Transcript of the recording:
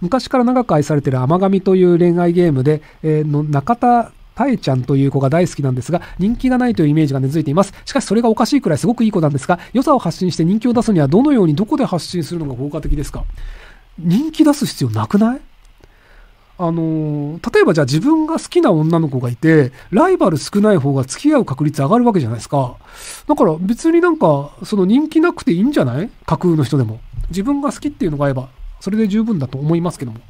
昔から長く愛されている甘神という恋愛ゲームで、えーの中田たえちゃんという子が大好きなんですが、人気がないというイメージが根付いています。しかしそれがおかしいくらいすごくいい子なんですが、良さを発信して人気を出すにはどのようにどこで発信するのが効果的ですか？人気出す必要なくない？あのー例えばじゃあ自分が好きな女の子がいて、ライバル少ない方が付き合う確率上がるわけじゃないですか。だから別になんか、その人気なくていいんじゃない？架空の人でも。自分が好きっていうのがあれば、それで十分だと思いますけども。